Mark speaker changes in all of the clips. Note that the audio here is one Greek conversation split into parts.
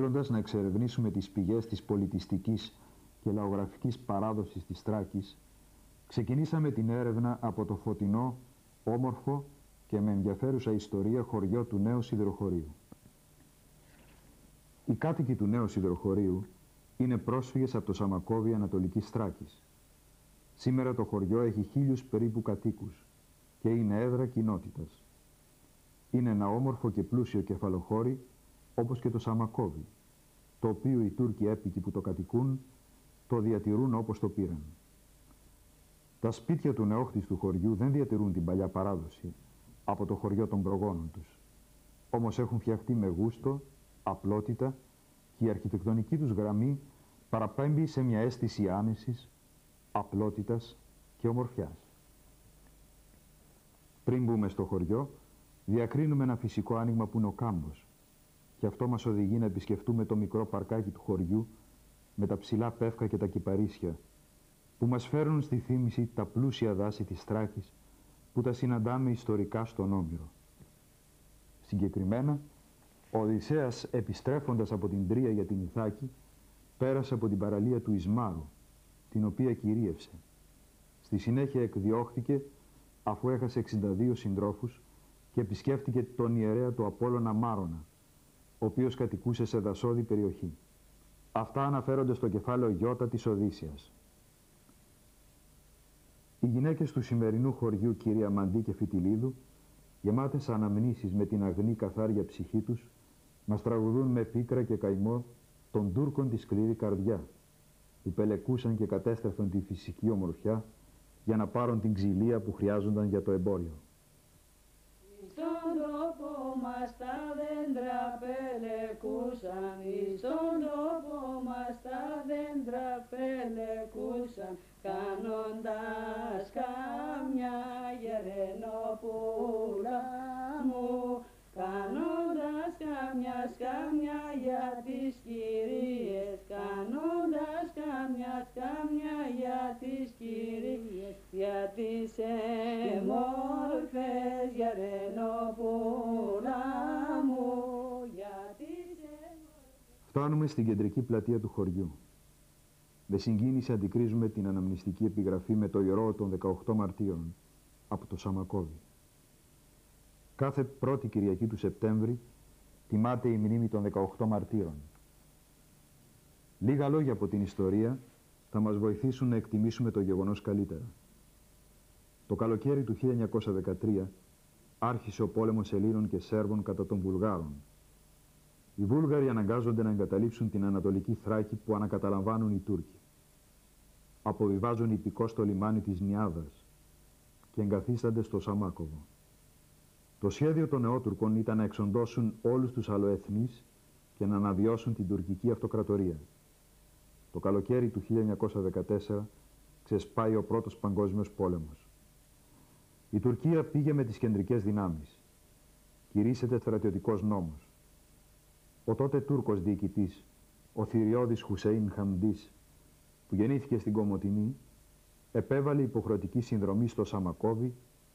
Speaker 1: θέλοντας να εξερευνήσουμε τις πηγές της πολιτιστικής και λαογραφικής παράδοσης της Τράκης, ξεκινήσαμε την έρευνα από το φωτεινό, όμορφο και με ενδιαφέρουσα ιστορία χωριό του Νέου Σιδηροχωρίου. Οι κάτοικοι του Νέου Σιδηροχωρίου είναι πρόσφυγες από το Σαμακόβι Ανατολικής Τράκης. Σήμερα το χωριό έχει χίλιους περίπου κατοίκους και είναι έδρα κοινότητας. Είναι ένα όμορφο και πλούσιο κεφαλοχώρι όπως και το Σαμακόβι, το οποίο οι Τούρκοι έπικοι που το κατοικούν το διατηρούν όπως το πήραν. Τα σπίτια του νεόχτης χωριού δεν διατηρούν την παλιά παράδοση από το χωριό των προγόνων τους. Όμως έχουν φτιαχτεί με γούστο, απλότητα και η αρχιτεκτονική τους γραμμή παραπέμπει σε μια αίσθηση άνεσης, απλότητας και ομορφιάς. Πριν μπούμε στο χωριό, διακρίνουμε ένα φυσικό άνοιγμα που είναι ο κάμπος και αυτό μας οδηγεί να επισκεφτούμε το μικρό παρκάκι του χωριού με τα ψηλά πεύκα και τα κυπαρίσια που μας φέρουν στη θύμηση τα πλούσια δάση της Τράκης που τα συναντάμε ιστορικά στον Όμηρο. Συγκεκριμένα, ο Οδυσσέας επιστρέφοντας από την Τρία για την Ιθάκη πέρασε από την παραλία του Ισμάρου, την οποία κυρίευσε. Στη συνέχεια εκδιώχθηκε αφού έχασε 62 συντρόφους και επισκέφτηκε τον ιερέα του Απόλλωνα Μάρονα, ο οποίος κατοικούσε σε δασόδη περιοχή. Αυτά αναφέρονται στο κεφάλαιο Ιώτα της Οδύσσιας. Οι γυναίκες του σημερινού χωριού κυρία Μαντή και Φιτιλίδου, γεμάτες αναμνήσεις με την αγνή καθάρια ψυχή τους, μας τραγουδούν με πίκρα και καημό των Τούρκων τη σκληρή καρδιά, που πελεκούσαν και κατέστρεφαν τη φυσική ομορφιά για να πάρουν την ξυλία που χρειάζονταν για το εμπόριο.
Speaker 2: Στον τόπο μας τα δέντρα πελεκούσαν, στον τόπο μας τα δέντρα πελεκούσαν, κάνοντας καμιά γερενοπούλα μου, κάνοντας καμιάς καμιά για τις κυρίες, κάνοντας καμιάς καμιά για τις κυρίες, για τις εμόρφες για ρενοπούλα μου, για τις
Speaker 1: Φτάνουμε στην κεντρική πλατεία του χωριού. Με συγκίνηση αντικρίζουμε την αναμνηστική επιγραφή με το ιερό των 18 Μαρτίων από το Σαμακόβι. Κάθε πρώτη Κυριακή του Σεπτέμβρη τιμάται η μνήμη των 18 μαρτύρων. Λίγα λόγια από την ιστορία θα μας βοηθήσουν να εκτιμήσουμε το γεγονός καλύτερα. Το καλοκαίρι του 1913 άρχισε ο πόλεμος Ελλήνων και Σέρβων κατά των Βουλγάρων. Οι Βούλγαροι αναγκάζονται να εγκαταλείψουν την Ανατολική Θράκη που ανακαταλαμβάνουν οι Τούρκοι. Αποβιβάζουν υπηκό στο λιμάνι της Νιάδας και εγκαθίστανται στο Σαμάκοβο. Το σχέδιο των νεότουρκων ήταν να εξοντώσουν όλους τους αλλοεθνείς και να αναβιώσουν την τουρκική αυτοκρατορία. Το καλοκαίρι του 1914 ξεσπάει ο πρώτος παγκόσμιος πόλεμος. Η Τουρκία πήγε με τις κεντρικές δυνάμεις. Κηρύσσεται στρατιωτικός νόμος. Ο τότε Τούρκος διοικητής, ο Θηριώδης Χουσέιν Χαμντής, που γεννήθηκε στην Κομωτινή, επέβαλε υποχρεωτική συνδρομή στο Σαμακόβι,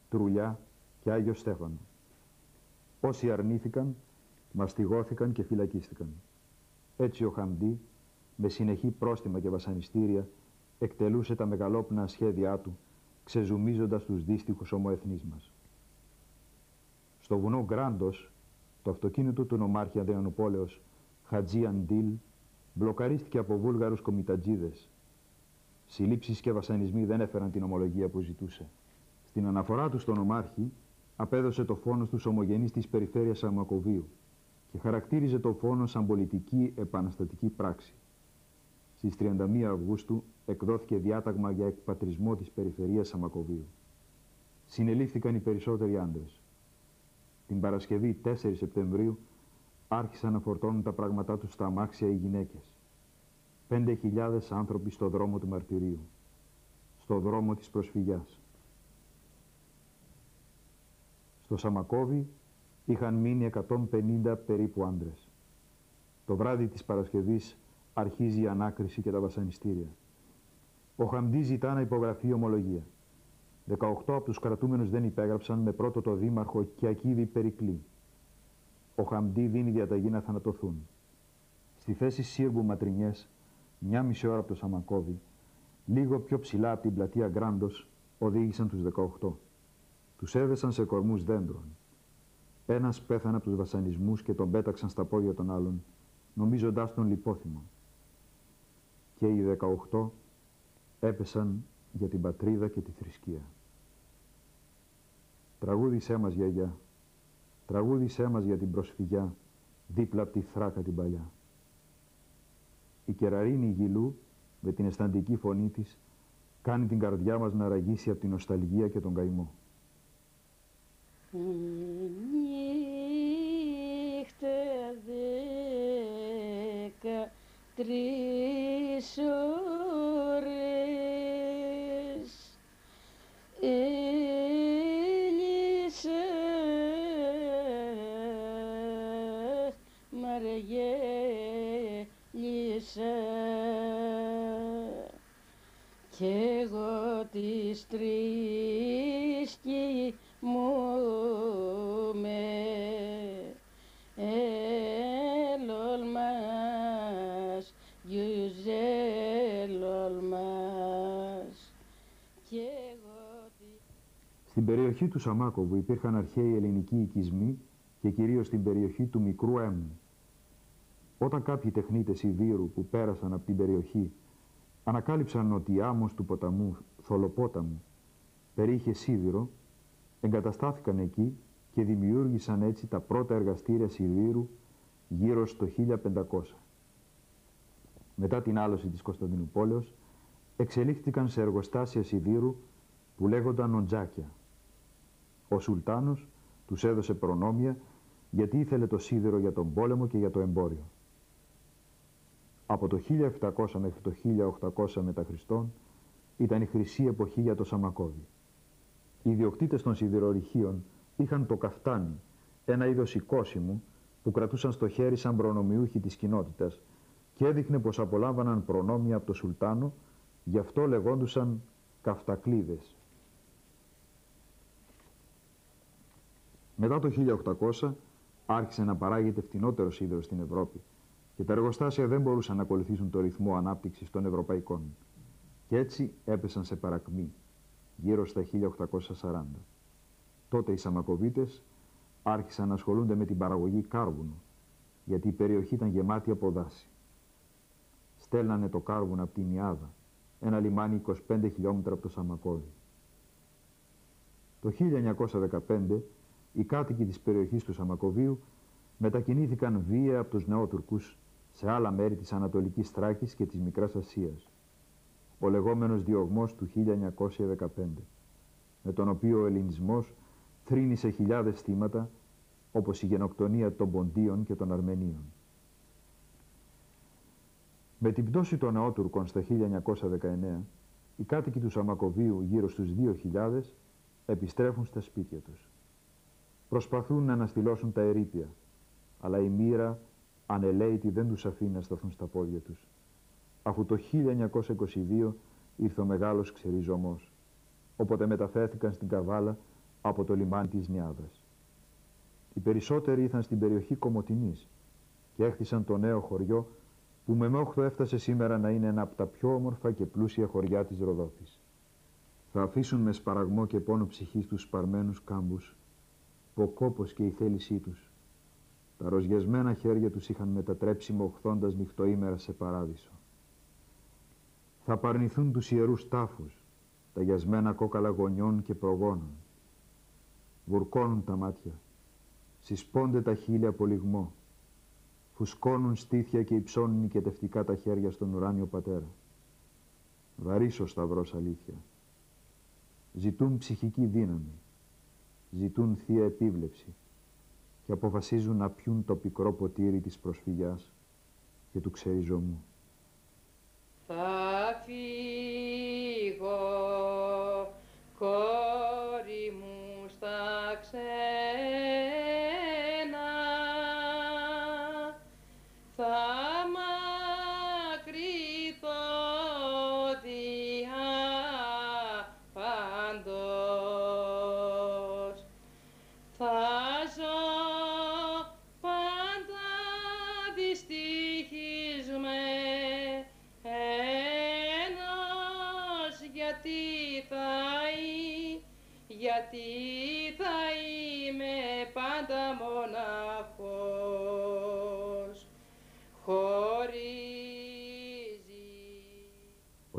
Speaker 1: Τρουλιά και Άγιο Στέφανο. Όσοι αρνήθηκαν, μαστιγώθηκαν και φυλακίστηκαν. Έτσι ο Χαμντή, με συνεχή πρόστιμα και βασανιστήρια, εκτελούσε τα μεγαλόπνα σχέδιά του, ξεζουμίζοντας τους δύστιχους ομοεθνείς μας. Στο βουνό Γκράντος, το αυτοκίνητο του νομάρχη Ανδριανοπόλεως, Χατζή Αντίλ, μπλοκαρίστηκε από βούλγαρους κομιτατζίδες. Συλλήψεις και βασανισμοί δεν έφεραν την ομολογία που ζητούσε. Στην αναφορά του στον νομάρχη, απέδωσε το φόνος στους ομογενείς της περιφέρειας Σαμακοβίου και χαρακτήριζε το φόνος σαν πολιτική επαναστατική πράξη. Στις 31 Αυγούστου εκδόθηκε διάταγμα για εκπατρισμό της περιφερείας Σαμακοβίου. Συνελήφθηκαν οι περισσότεροι άντρες. Την Παρασκευή 4 Σεπτεμβρίου άρχισαν να φορτώνουν τα πράγματά τους στα αμάξια οι γυναίκες. 5.000 άνθρωποι στο δρόμο του μαρτυρίου, στο δρόμο της προσφυγιάς. Στο Σαμακόβι είχαν μείνει 150 περίπου άντρες. Το βράδυ της Παρασκευής αρχίζει η ανάκριση και τα βασανιστήρια. Ο Χαμντή ζητά να υπογραφεί ομολογία. 18 από τους κρατούμενους δεν υπέγραψαν με πρώτο το δήμαρχο και ακίδη Περικλή. Ο Χαμντή δίνει διαταγή να θανατωθούν. στη θέση Σύρβου Ματρινιές, μια μισή ώρα από το Σαμακόβι, λίγο πιο ψηλά από την πλατεία Γκράντος, οδήγησαν τους 18. Τους έδεσαν σε κορμούς δέντρων. Ένας πέθανε από τους βασανισμούς και τον πέταξαν στα πόδια των άλλων, νομίζοντάς τον λιπόθυμο. Και οι 18 έπεσαν για την πατρίδα και τη θρησκεία. Τραγούδισέ μας, γιαγιά, τραγούδισέ μας για την προσφυγιά, δίπλα από τη θράκα την παλιά. Η κεραρίνη γυλού, με την αισθαντική φωνή της, κάνει την καρδιά μας να ραγίσει από την νοσταλγία και τον καημό.
Speaker 2: Νύχτες δέκα τρεις ώρες έλυσε μαργέλυσε κι εγώ τις τρεις κοιμούμαι ελολμάς γιουζελολμάς κι εγώ τις
Speaker 1: Στην περιοχή του Σαμάκοβου υπήρχαν αρχαίοι ελληνικοί οικισμοί και κυρίως στην περιοχή του Μικρού Έμμου. Όταν κάποιοι τεχνίτες Ιδύρου που πέρασαν από την περιοχή ανακάλυψαν ότι η άμμος του ποταμού Θολοπόταμου περιείχε σίδηρο, εγκαταστάθηκαν εκεί και δημιούργησαν έτσι τα πρώτα εργαστήρια σιδήρου γύρω στο 1500. Μετά την άλωση της Κωνσταντινούπολεως εξελίχθηκαν σε εργοστάσια σιδήρου που λέγονταν οντζάκια. Ο Σουλτάνος τους έδωσε προνόμια γιατί ήθελε το σίδηρο για τον πόλεμο και για το εμπόριο. Από το 1700 μέχρι το 1800 μετά Χριστόν ήταν η χρυσή εποχή για το Σαμακόβι. Οι ιδιοκτήτες των σιδηρορυχείων είχαν το καφτάνι, ένα είδος οικόσιμου που κρατούσαν στο χέρι σαν προνομιούχοι της κοινότητας και έδειχνε πως απολάμβαναν προνόμια από το Σουλτάνο, γι' αυτό λεγόντουσαν καφτακλίδες. Μετά το 1800 άρχισε να παράγεται φτηνότερο σίδερο στην Ευρώπη και τα εργοστάσια δεν μπορούσαν να ακολουθήσουν το ρυθμό ανάπτυξης των ευρωπαϊκών. Και έτσι έπεσαν σε παρακμή, γύρω στα 1840. Τότε οι Σαμακοβίτες άρχισαν να ασχολούνται με την παραγωγή κάρβουνου, γιατί η περιοχή ήταν γεμάτη από δάση. Στέλνανε το κάρβουνο από την Ιάδα, ένα λιμάνι 25 χιλιόμετρα από το Σαμακόβι. Το 1915 οι κάτοικοι της περιοχής του Σαμακοβίου μετακινήθηκαν βία από τους Νεότουρκους σε άλλα μέρη της Ανατολικής Θράκης και της Μικράς Ασίας. Ο λεγόμενος διωγμός του 1915, με τον οποίο ο ελληνισμός θρύνησε χιλιάδες θύματα, όπως η γενοκτονία των Ποντίων και των Αρμενίων. Με την πτώση των Νεότουρκων στα 1919, οι κάτοικοι του Σαμακοβίου γύρω στους 2.000 επιστρέφουν στα σπίτια τους. Προσπαθούν να αναστηλώσουν τα ερήπια, αλλά η μοίρα ανελαίτη δεν τους αφήνει να σταθούν στα πόδια τους. Αφού το 1922 ήρθε ο μεγάλος ξεριζωμός, όποτε μεταφέρθηκαν στην Καβάλα από το λιμάνι της Νιάδας. Οι περισσότεροι ήρθαν στην περιοχή Κομωτινής και έχτισαν το νέο χωριό που με μόχθο έφτασε σήμερα να είναι ένα από τα πιο όμορφα και πλούσια χωριά της Ροδόθης. Θα αφήσουν με σπαραγμό και πόνο ψυχής τους σπαρμένους κάμπους, που ο κόπος και η θέλησή τους τα ροζιασμένα χέρια τους είχαν μετατρέψει μοχθώντας νυχτοήμερα σε παράδεισο. Θα παρνηθούν τους ιερούς τάφους, τα γιασμένα κόκαλα γονιών και προγόνων. Βουρκώνουν τα μάτια, συσπώνται τα χείλη από λιγμό, φουσκώνουν στήθια και υψώνουν νικετευτικά τα χέρια στον ουράνιο πατέρα. Βαρύς ο σταυρός αλήθεια. Ζητούν ψυχική δύναμη, ζητούν θεία επίβλεψη, και αποφασίζουν να πιούν το πικρό ποτήρι της προσφυγιάς και του ξεριζωμού.
Speaker 2: Θα φύγω,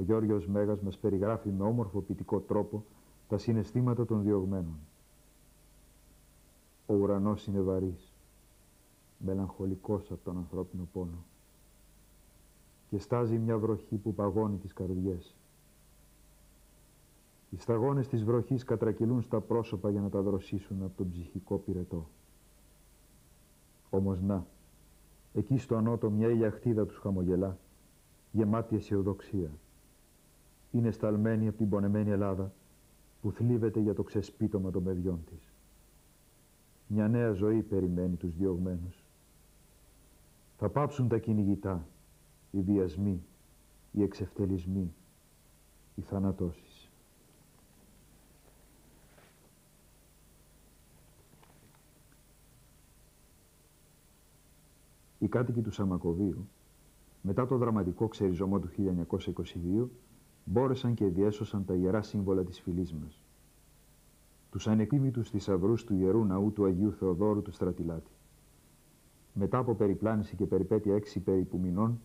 Speaker 1: Γιώργος Μέγας μας περιγράφει με όμορφο ποιητικό τρόπο τα συναισθήματα των διωγμένων. Ο ουρανός είναι βαρύς, μελαγχολικός από τον ανθρώπινο πόνο και στάζει μια βροχή που παγώνει τις καρδιές. Οι σταγόνες της βροχής κατρακυλούν στα πρόσωπα για να τα δροσίσουν από τον ψυχικό πυρετό. Όμως να, εκεί στο ανώτο μια ηλιαχτίδα τους χαμογελά, γεμάτη αισιοδοξία. Είναι σταλμένη από την πονεμένη Ελλάδα που θλίβεται για το ξεσπίτωμα των παιδιών της. Μια νέα ζωή περιμένει τους διωγμένους. Θα πάψουν τα κυνηγητά, οι βιασμοί, οι εξευτελισμοί, οι θανατώσεις. Οι κάτοικοι του Σαμακοβίου, μετά το δραματικό ξεριζωμό του 1922, μπόρεσαν και διέσωσαν τα ιερά σύμβολα της φυλής μας. Τους ανεπίμητους θησαυρούς του Ιερού Ναού του Αγίου Θεοδόρου του Στρατιλάτη. Μετά από περιπλάνηση και περιπέτεια έξι περίπου μηνών,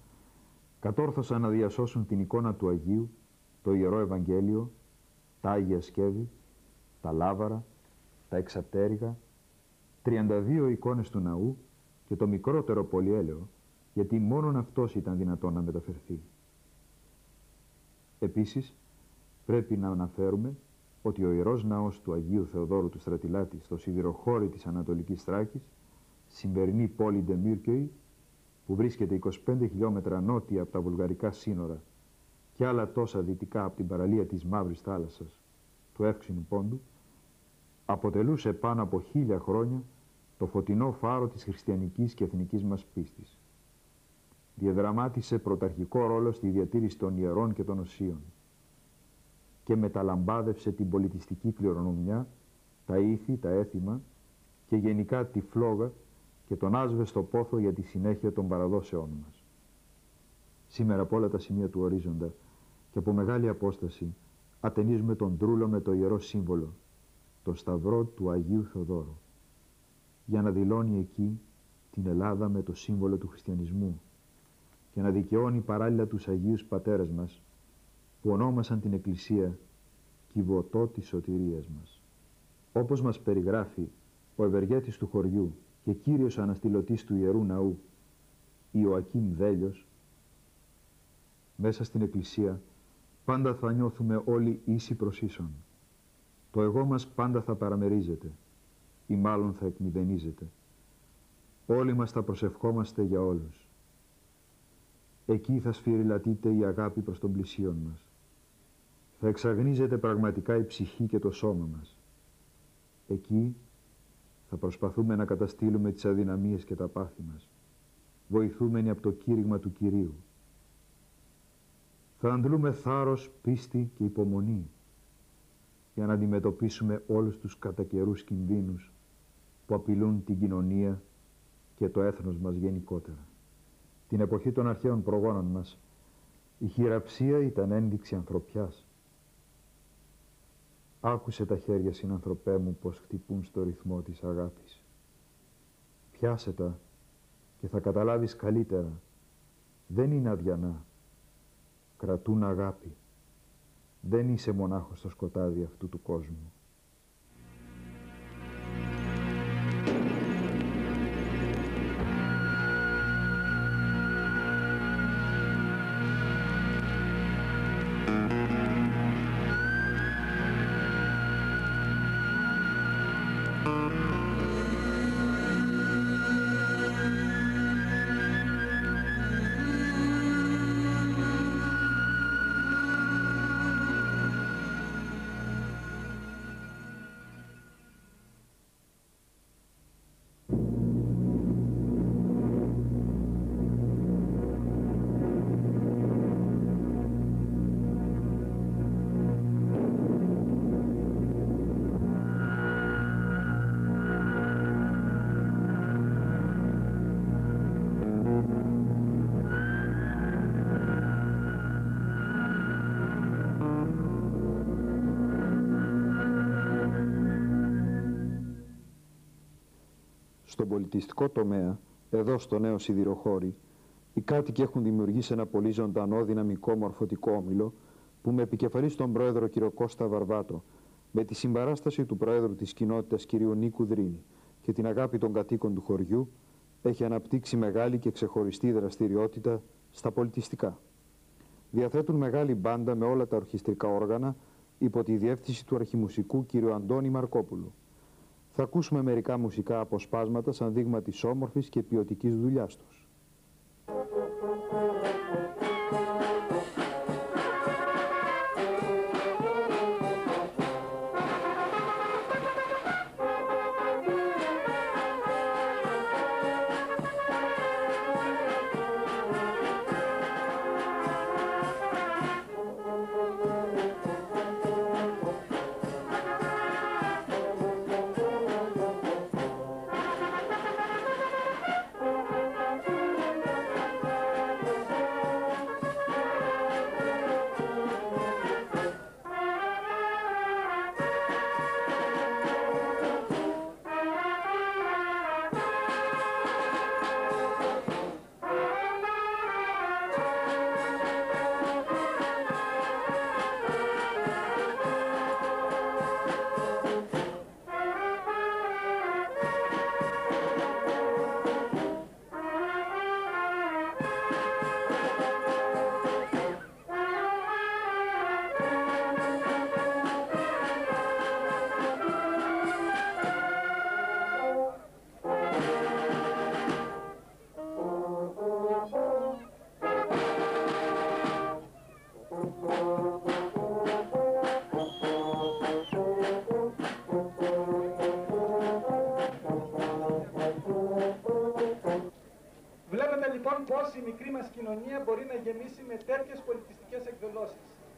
Speaker 1: κατόρθωσαν να διασώσουν την εικόνα του Αγίου, το Ιερό Ευαγγέλιο, τα Άγια Σκεύη, τα Λάβαρα, τα Εξαπτέρυγα, 32 εικόνες του ναού και το μικρότερο πολυέλαιο, γιατί μόνον αυτός ήταν δυνατόν να μεταφερθεί. Επίσης, πρέπει να αναφέρουμε ότι ο Ιερός Ναός του Αγίου Θεοδόρου του Στρατιλάτη στο σιδηροχώρι της Ανατολικής Θράκης, σημερινή πόλη Ντεμίρκεϊ, που βρίσκεται 25 χιλιόμετρα νότια από τα βουλγαρικά σύνορα και άλλα τόσα δυτικά από την παραλία της Μαύρης Θάλασσας, του Εύξηνου Πόντου, αποτελούσε πάνω από χίλια χρόνια το φωτεινό φάρο της χριστιανικής και εθνικής μας πίστης διαδραμάτισε πρωταρχικό ρόλο στη διατήρηση των ιερών και των οσίων και μεταλαμπάδευσε την πολιτιστική κληρονομιά, τα ήθη, τα έθιμα και γενικά τη φλόγα και τον άσβεστο πόθο για τη συνέχεια των παραδόσεών μας. Σήμερα από όλα τα σημεία του ορίζοντα και από μεγάλη απόσταση ατενίζουμε τον τρούλο με το ιερό σύμβολο, το σταυρό του Αγίου Θεοδόρου, για να δηλώνει εκεί την Ελλάδα με το σύμβολο του χριστιανισμού και να δικαιώνει παράλληλα τους Αγίους Πατέρες μας που ονόμασαν την Εκκλησία κυβωτό της σωτηρίας μας. Όπως μας περιγράφει ο ευεργέτης του χωριού και κύριος αναστηλωτής του Ιερού Ναού Ιωακήμ Δέλιος μέσα στην Εκκλησία πάντα θα νιώθουμε όλοι ίσοι προς ίσον. Το εγώ μας πάντα θα παραμερίζεται ή μάλλον θα εκμηδενίζεται. Όλοι μας θα προσευχόμαστε για όλους. Εκεί θα σφυριλατείται η αγάπη προς τον πλησίον μας. Θα εξαγνίζεται πραγματικά η ψυχή και το σώμα μας. Εκεί θα προσπαθούμε να καταστήλουμε τις αδυναμίες και τα πάθη μας, βοηθούμενοι από το κήρυγμα του Κυρίου. Θα αντλούμε θάρρος, πίστη και υπομονή για να αντιμετωπίσουμε όλους τους κατακαιρούς κινδύνους που απειλούν την κοινωνία και το έθνος μας γενικότερα. Την εποχή των αρχαίων προγόνων μας, η χειραψία ήταν ένδειξη ανθρωπιάς. Άκουσε τα χέρια συνανθρωπέ μου πως χτυπούν στο ρυθμό της αγάπης. Πιάσε τα και θα καταλάβεις καλύτερα. Δεν είναι αδιανά. Κρατούν αγάπη. Δεν είσαι μονάχος στο σκοτάδι αυτού του κόσμου. Πολιτιστικό τομέα, εδώ στο νέο σιδηροχώρι, οι κάτοικοι έχουν δημιουργήσει ένα πολύ ζωντανό δυναμικό μορφωτικό όμιλο που με επικεφαλή τον πρόεδρο κ. Κώστα Βαρβάτο, με τη συμπαράσταση του πρόεδρου της κοινότητας κ. Νίκου Δρίνη και την αγάπη των κατοίκων του χωριού, έχει αναπτύξει μεγάλη και ξεχωριστή δραστηριότητα στα πολιτιστικά. Διαθέτουν μεγάλη μπάντα με όλα τα ορχιστρικά όργανα υπό τη διεύθυνση του αρχιμουσικού κ. Αντώνη Μαρκόπουλου. Θα ακούσουμε μερικά μουσικά αποσπάσματα σαν δείγμα της όμορφης και ποιοτικής δουλειάς τους.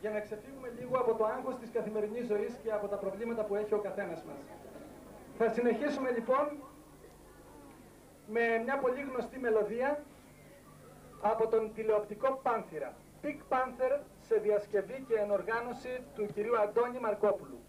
Speaker 3: Για να ξεφύγουμε λίγο από το άγχος της καθημερινής ζωής και από τα προβλήματα που έχει ο καθένας μας. Θα συνεχίσουμε λοιπόν με μια πολύ γνωστή μελωδία από τον τηλεοπτικό Πάνθυρα. Big Panther σε διασκευή και ενοργάνωση του κυρίου Αντώνη Μαρκόπουλου.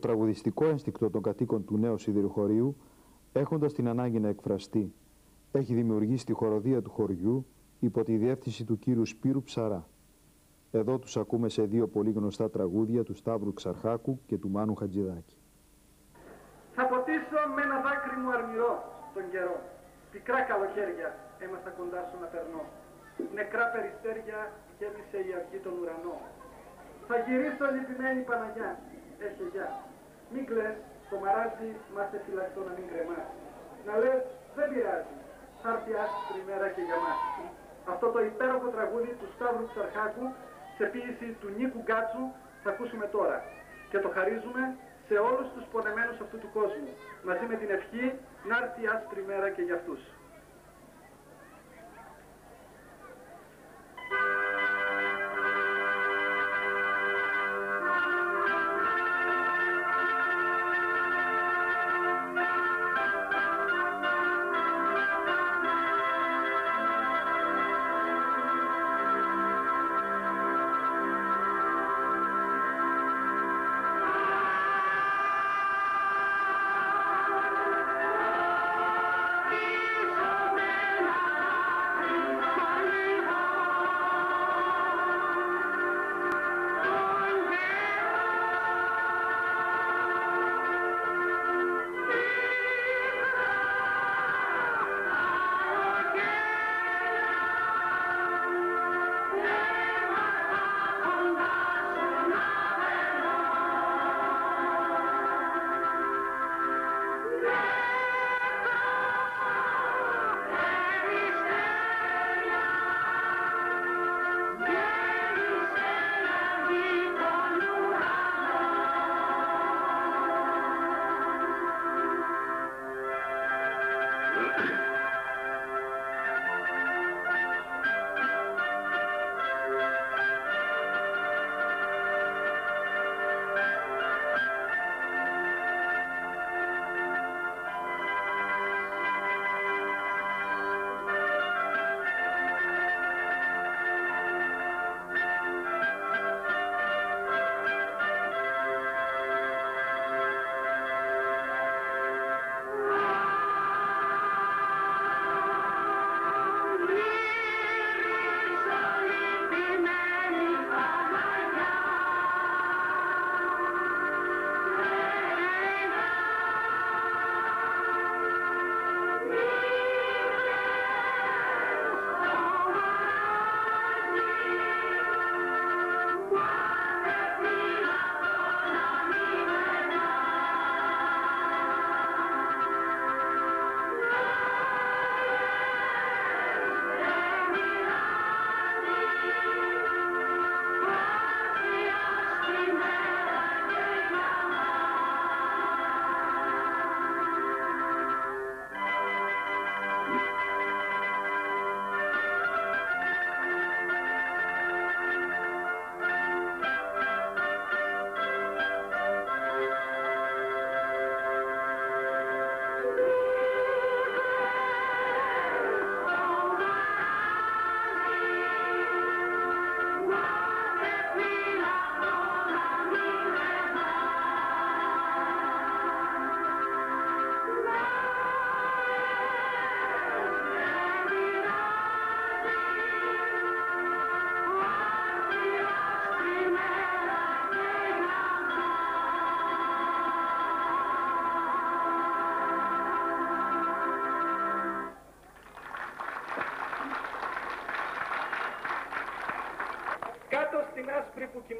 Speaker 1: Τραγουδιστικό ένστικτο των κατοίκων του νέου σιδηροχωρίου, έχοντας την ανάγκη να εκφραστεί, έχει δημιουργήσει τη χοροδία του χωριού υπό τη διεύθυνση του κύριου Σπύρου Ψαρά. Εδώ τους ακούμε σε δύο πολύ γνωστά τραγούδια του Σταύρου Ξαρχάκου και του Μάνου Χατζηδάκη.
Speaker 3: Θα ποτίσω με ένα δάκρυ μου αρμυρό τον καιρό. Πικρά καλοκαίρια έμαθα κοντά σου να περνώ. Νεκρά περιστέρια γέμισε η αυγή τον ουρανό. Θα γυρίσω λυπημένη Παναγιά. Έχει γεια. Μην κλαις, το μαράζι μάθε φυλακτό να μην κρεμάς. Να λες, δεν πειράζει. Θα έρθει άσπρη μέρα και για μας. Αυτό το υπέροχο τραγούδι του Σταύρου Ξαρχάκου σε ποίηση του Νίκου Γκάτσου θα ακούσουμε τώρα. Και το χαρίζουμε σε όλους τους πονεμένους αυτού του κόσμου, μαζί με την ευχή να έρθει άσπρη μέρα και για αυτούς.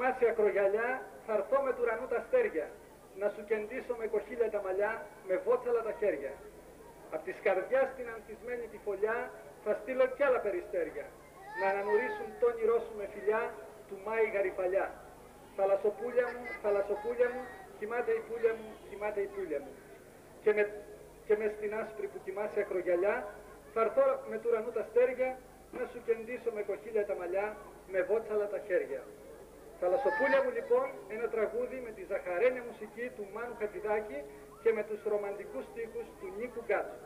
Speaker 3: Άσπρη που κοιμάσαι ακρογιαλιά θα έρθω με του ουρανού τα αστέρια να σου κεντήσω με κοχύλια τα μαλλιά, με βότσαλα τα χέρια. Απ' τη σκαρδιά στην ανθισμένη τη φωλιά θα στείλω κι άλλα περιστέρια να ανανουρίσουν το όνειρό σου με φιλιά του Μάη γαριφαλιά. Θαλασσοπούλια μου, θαλασσοπούλια μου, κοιμάται η πουλια μου, κοιμάται η πουλια μου. Και με, και με στην άσπρη που κοιμάσαι ακρογιαλιά θα έρθω με του ουρανού τα αστέρια να σου κεντήσω με κοχύλια τα μαλλιά, με βότσαλα τα χέρια. Θαλασσοπούλια μου λοιπόν, ένα τραγούδι με τη ζαχαρένια μουσική του Μάνου Χατζηδάκη και με τους ρομαντικούς στίχους του Νίκου Γκάτσου.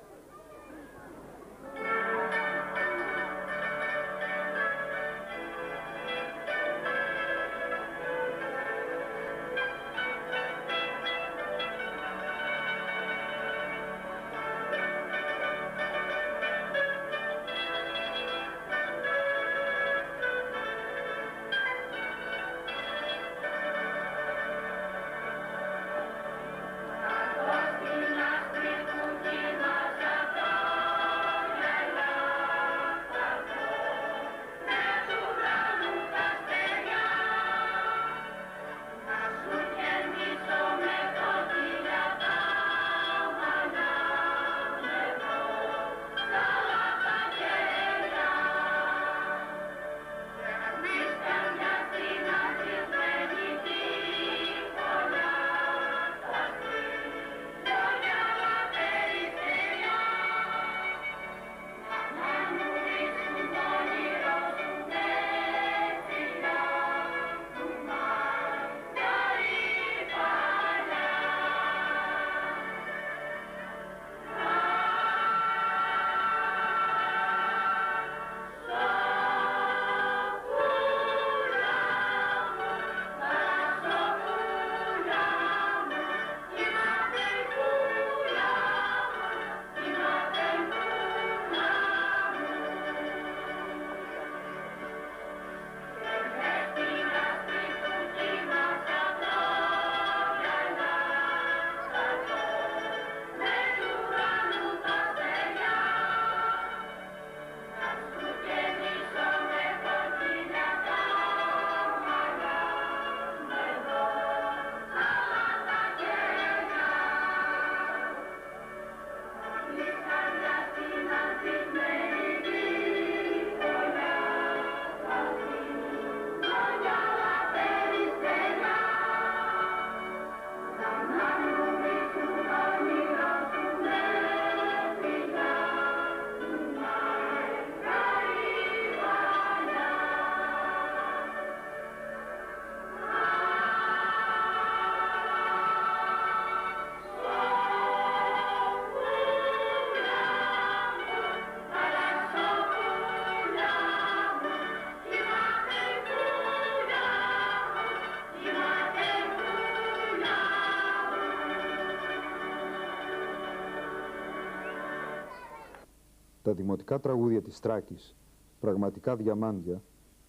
Speaker 1: Τα δημοτικά τραγούδια της Τράκης, πραγματικά διαμάντια,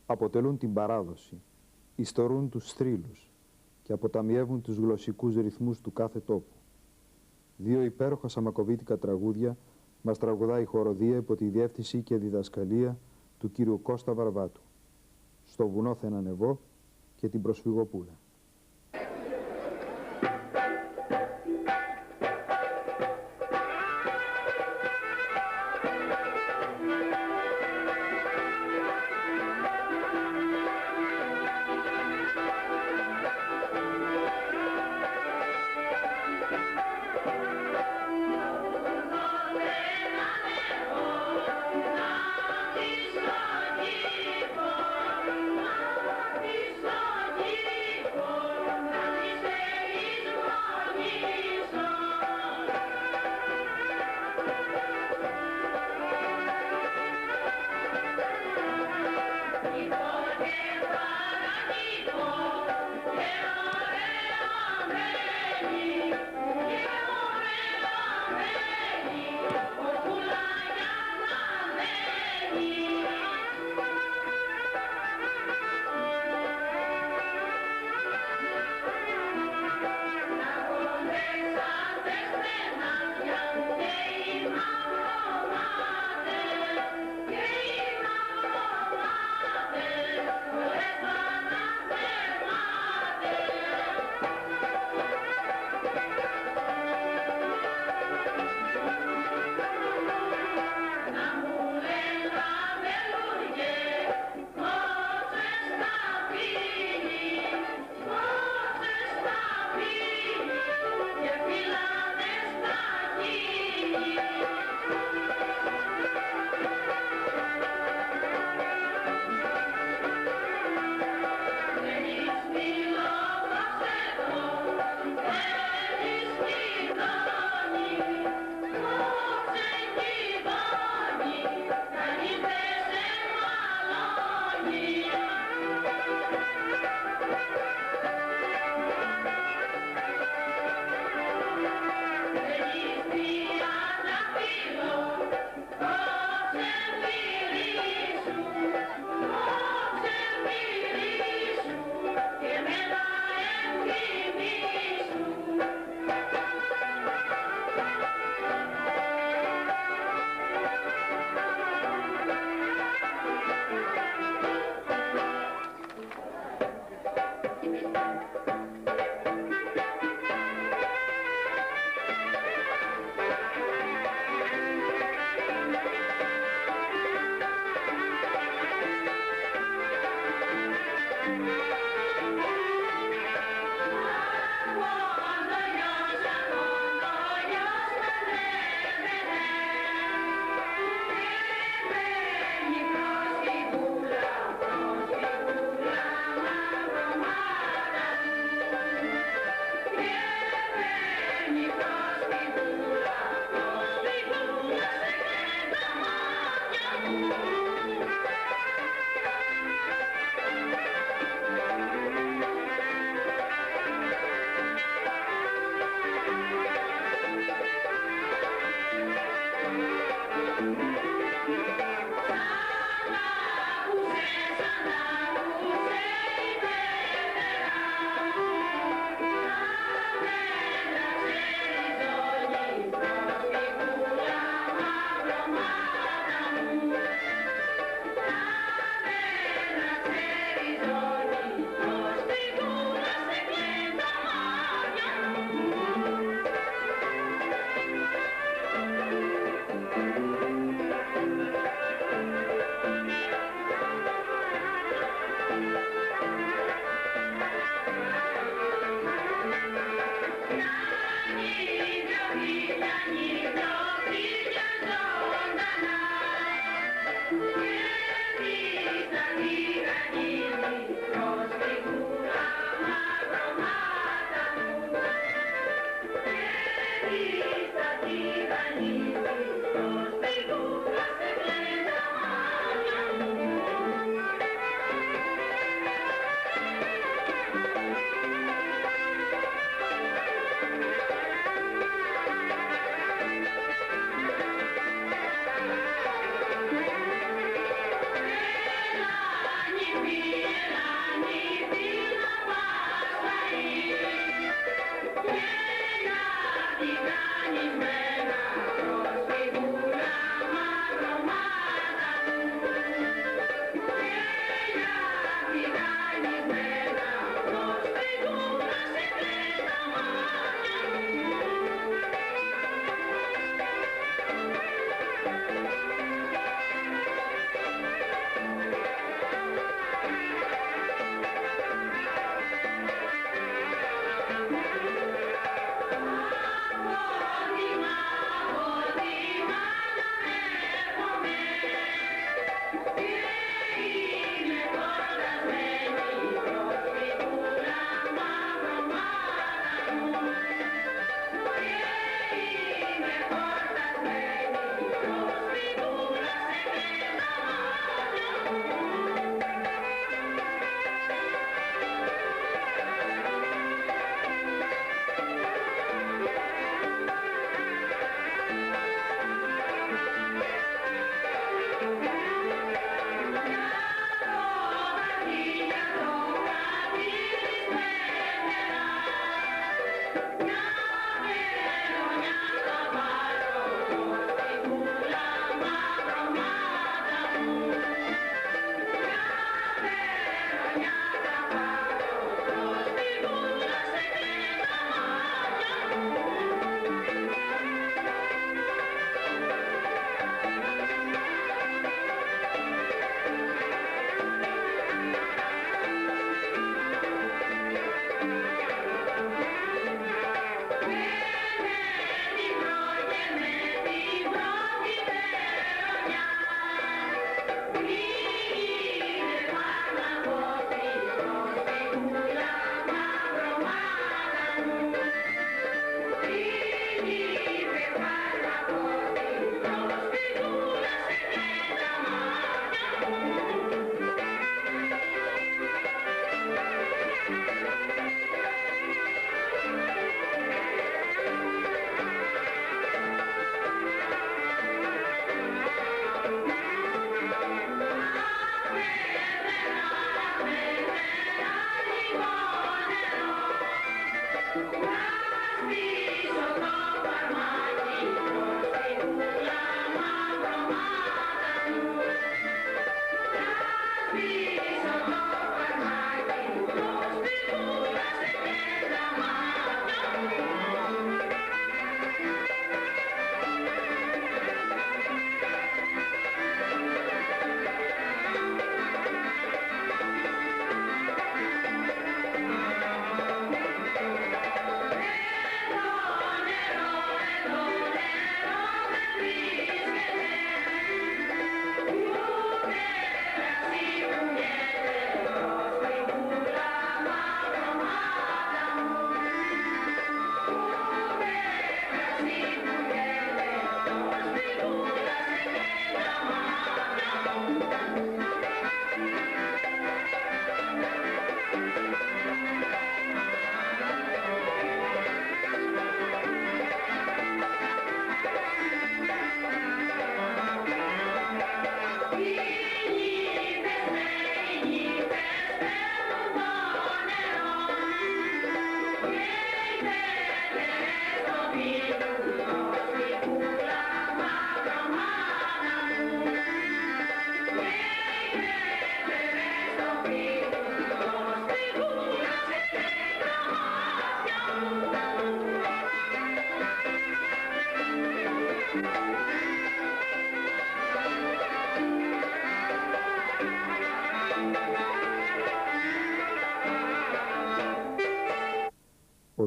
Speaker 1: αποτελούν την παράδοση, ιστορούν τους θρύλους και αποταμιεύουν τους γλωσσικούς ρυθμούς του κάθε τόπου. Δύο υπέροχα σαμακοβίτικα τραγούδια μας τραγουδάει η χοροδία υπό τη διεύθυνση και διδασκαλία του κύριου Κώστα Βαρβάτου. Στο βουνό θα ανεβώ και την προσφυγοπούλα.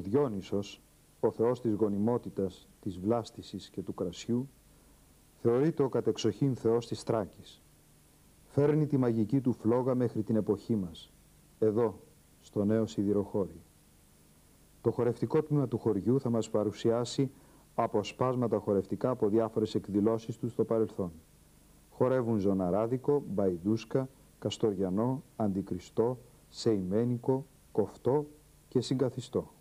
Speaker 1: Διόνυσος, ο θεός της γονιμότητας, της βλάστησης και του κρασιού, θεωρείται ο κατεξοχήν θεός της Τράκης. Φέρνει τη μαγική του φλόγα μέχρι την εποχή μας, εδώ, στο νέο σιδηροχώρι. Το χορευτικό τμήμα του χωριού θα μας παρουσιάσει αποσπάσματα χορευτικά από διάφορες εκδηλώσεις του στο παρελθόν. Χορεύουν Ζωναράδικο, Μπαϊντούσκα, Καστοριανό, Αντικριστό, Σεϊμένικο, Κοφτό και Συγκαθιστό.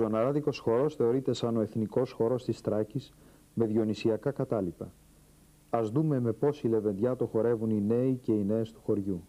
Speaker 1: Ζωναράδικος χορός θεωρείται σαν ο εθνικός χορός της Τράκης με διονυσιακά κατάλοιπα. Ας δούμε με πόση λεβεντιά το χορεύουν οι νέοι και οι νέες του χωριού.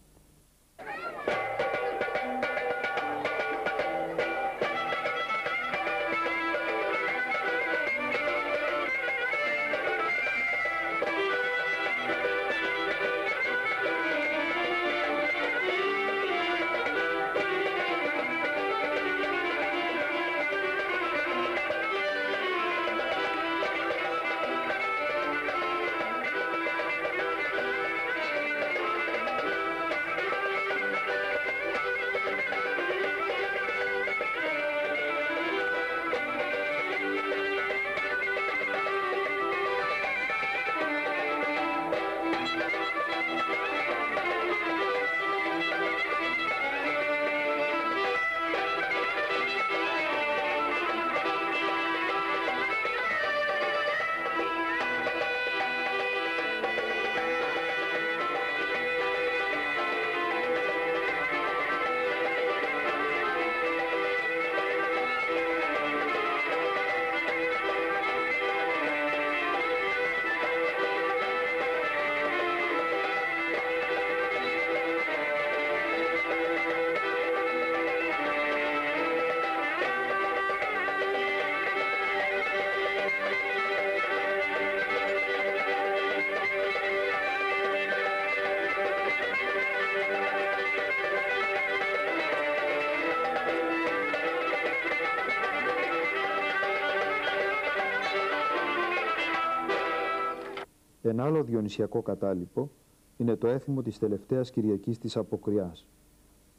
Speaker 1: Ένα άλλο διονυσιακό κατάλοιπο είναι το έθιμο της τελευταίας Κυριακής της Αποκριάς,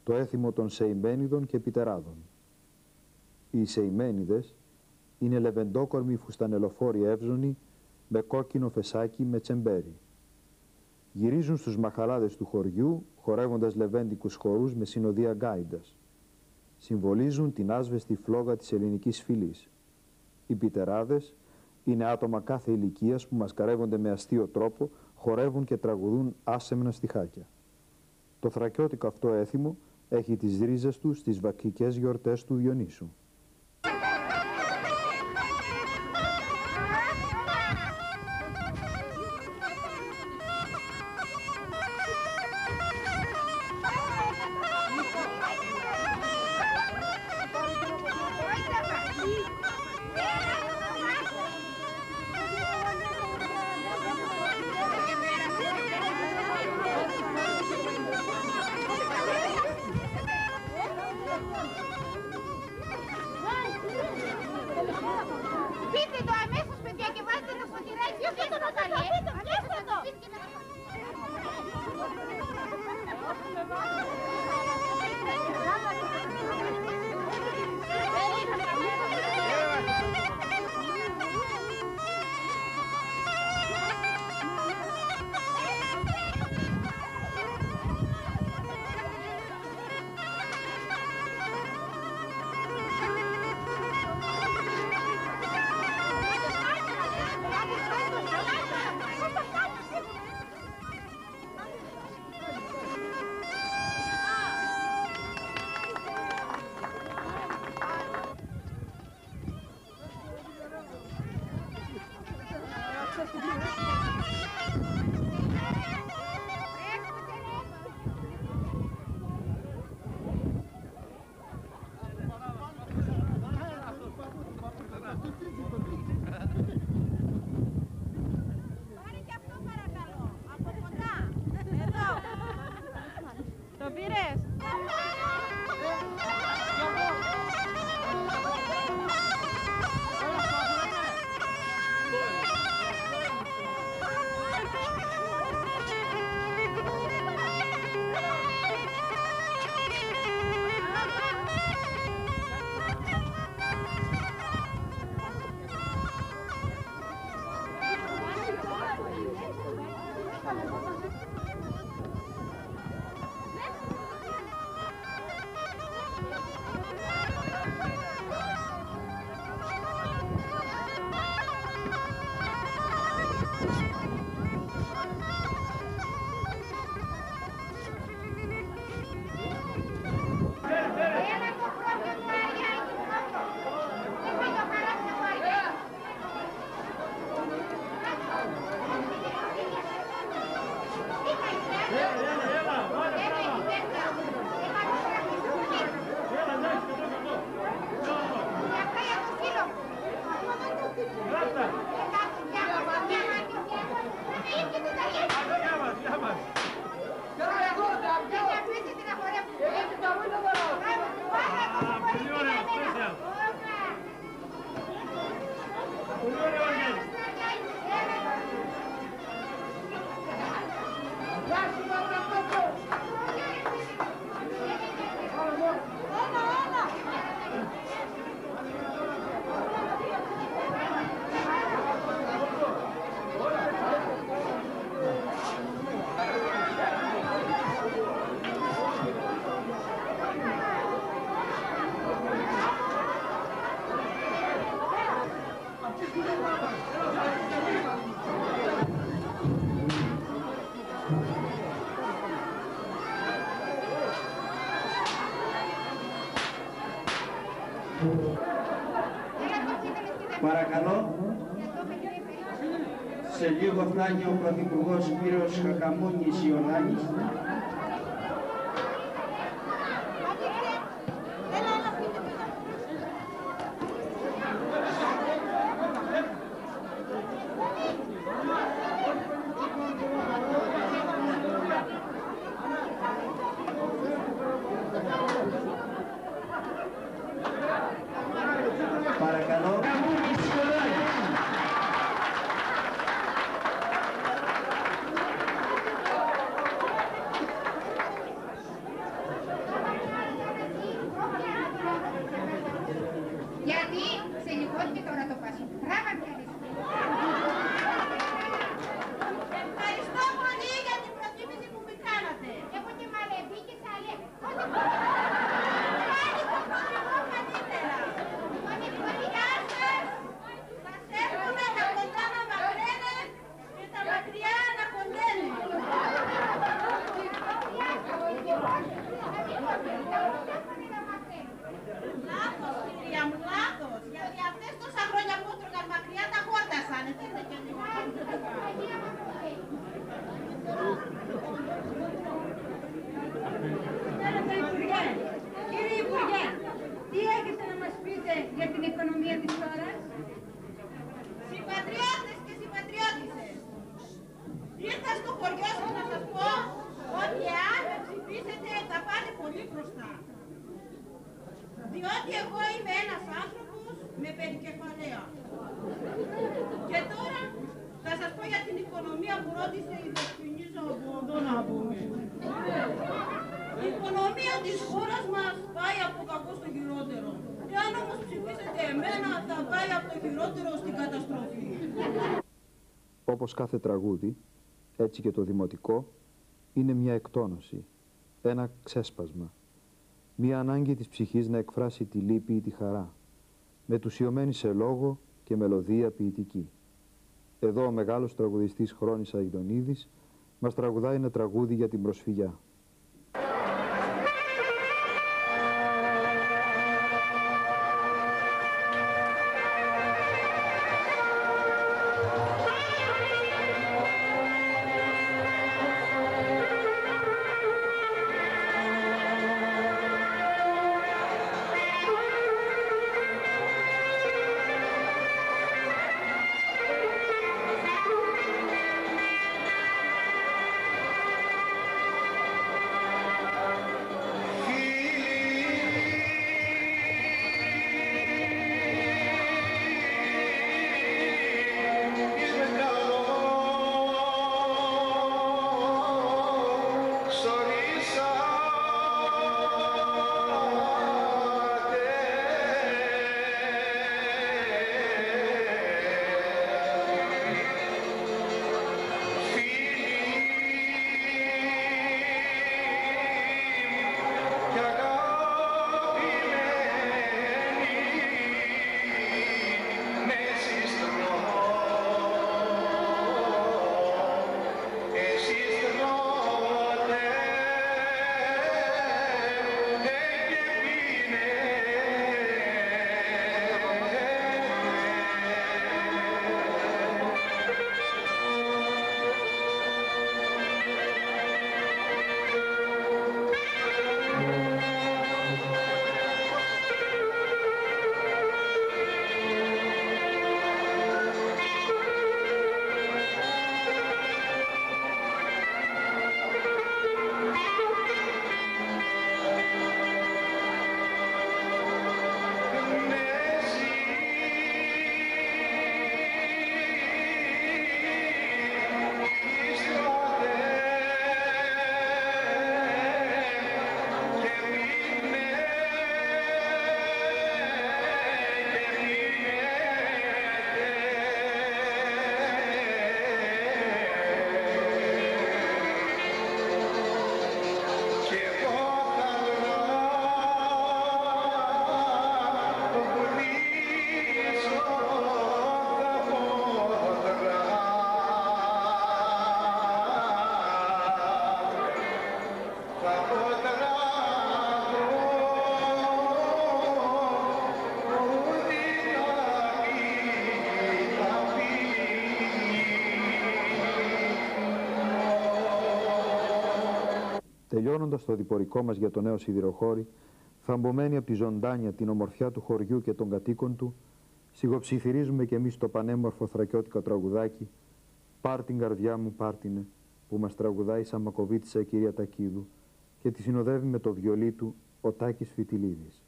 Speaker 1: το έθιμο των Σεϊμένιδων και Πιτεράδων. Οι Σεϊμένιδες είναι λεβεντόκορμοι φουστανελοφόροι εύζωνοι με κόκκινο φεσάκι με τσεμπέρι. Γυρίζουν στους μαχαλάδες του χωριού χορεύοντας λεβέντικους χορούς με συνοδεία γκάιντας. Συμβολίζουν την άσβεστη φλόγα της ελληνικής φυλής. Οι πιτεράδες είναι άτομα κάθε ηλικίας που μασκαρεύονται με αστείο τρόπο, χορεύουν και τραγουδούν άσεμνα στιχάκια. Το θρακιώτικο αυτό έθιμο έχει τις ρίζες του στις βακικές γιορτές του Διονύσου.
Speaker 4: Σοφράνια ο Πρωθυπουργός Μύρος Χακαμούνης
Speaker 5: Ιωάννης.
Speaker 6: Para Κάθε τραγούδι, έτσι και το δημοτικό, είναι μια εκτόνωση, ένα ξέσπασμα, μια ανάγκη της ψυχής να εκφράσει τη λύπη ή τη χαρά, με μετουσιωμένη σε λόγο και μελωδία ποιητική. Εδώ ο μεγάλος τραγουδιστής Χρόνης Αιδονίδης μας τραγουδάει ένα τραγούδι για την προσφυγιά.
Speaker 7: Τελειώνοντας το διπορικό μας για το νέο σιδηροχώρι, θαμπομένοι από τη ζωντάνια την ομορφιά του χωριού και των κατοίκων του, σιγοψιθυρίζουμε κι εμείς το πανέμορφο θρακιώτικο τραγουδάκι «Πάρ την καρδιά μου, πάρτινε» που μας τραγουδάει σαν μακοβίτησα η κυρία Τακίδου και τη συνοδεύει με το βιολί του ο Τάκης Φιτιλίδης.